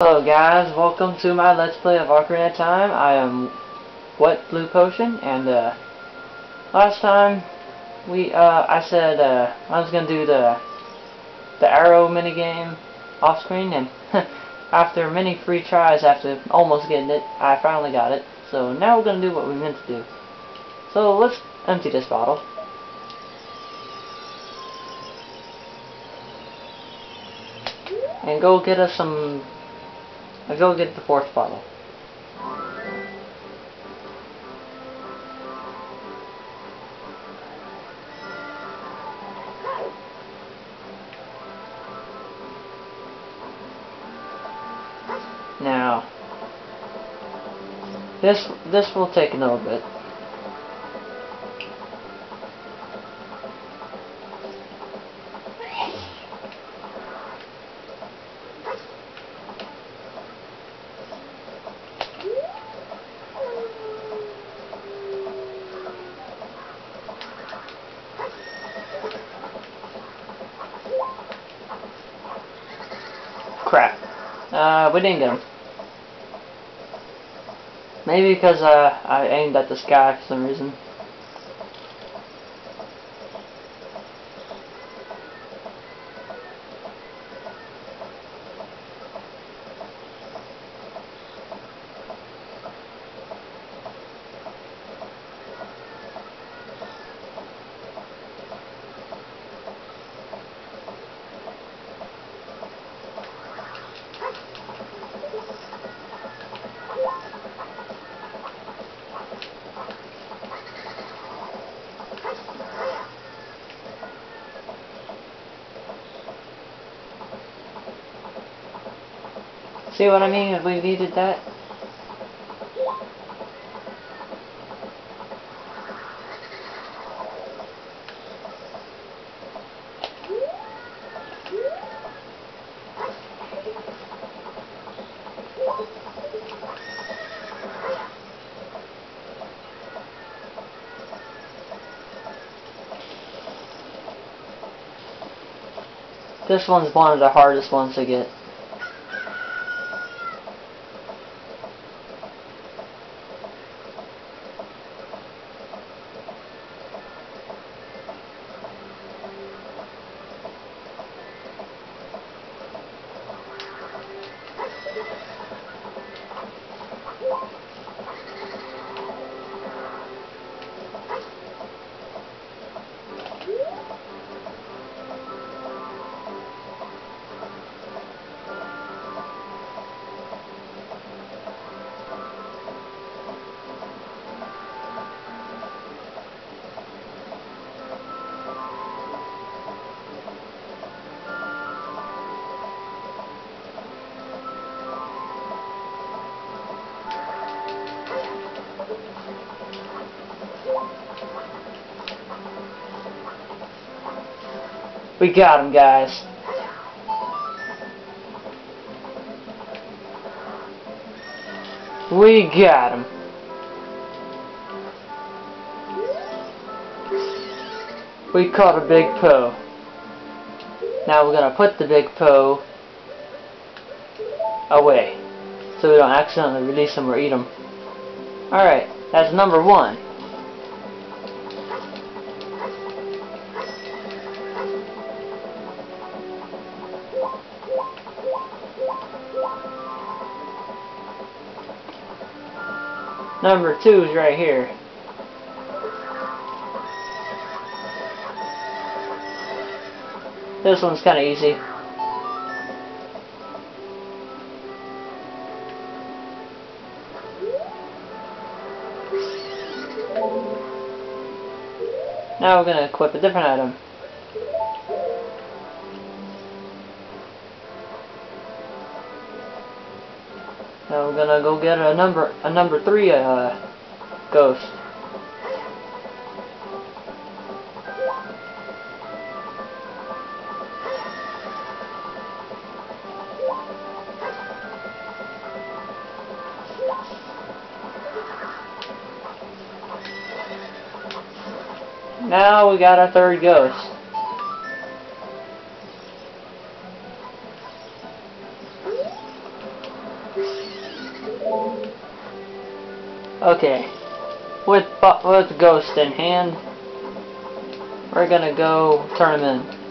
Hello guys, welcome to my Let's Play of Ocarina of Time. I am What Blue Potion, and uh, last time we, uh, I said uh, I was gonna do the the arrow minigame off screen, and after many free tries, after almost getting it, I finally got it. So now we're gonna do what we meant to do. So let's empty this bottle. And go get us some I'll go get the fourth bottle. Now, this this will take a little bit. Crap. Uh, we didn't get him. Maybe because uh, I aimed at the sky for some reason. See what I mean? If we needed that. This one's one of the hardest ones to get. We got him, guys. We got him. We caught a big Poe. Now we're gonna put the big Poe away. So we don't accidentally release him or eat him. Alright, that's number one. Number two is right here. This one's kind of easy. Now we're going to equip a different item. Now we're gonna go get a number a number three uh, ghost. Now we got our third ghost. Okay, with with Ghost in hand, we're gonna go turn him in.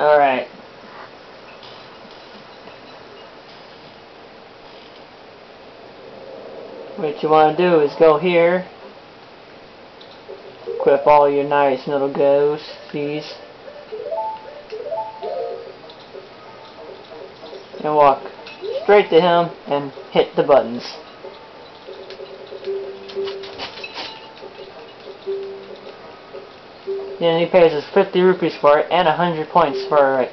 Alright. What you want to do is go here, equip all your nice little ghosts, please, and walk straight to him and hit the buttons. Then he pays us 50 rupees for it and 100 points for it.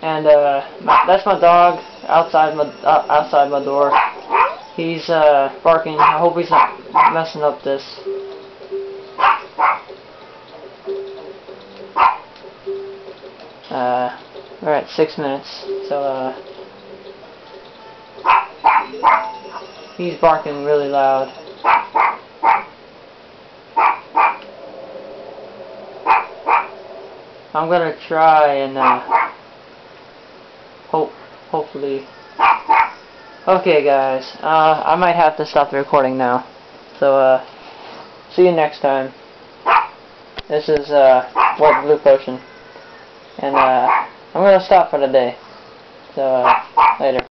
And uh, my, that's my dog outside my uh, outside my door. He's uh, barking. I hope he's not messing up this. Uh, we're at six minutes, so uh, he's barking really loud. I'm gonna try and uh, hope, hopefully. Okay, guys, uh, I might have to stop the recording now. So, uh, see you next time. This is uh, What Blue Potion. And uh, I'm going to stop for the day. So, uh, later.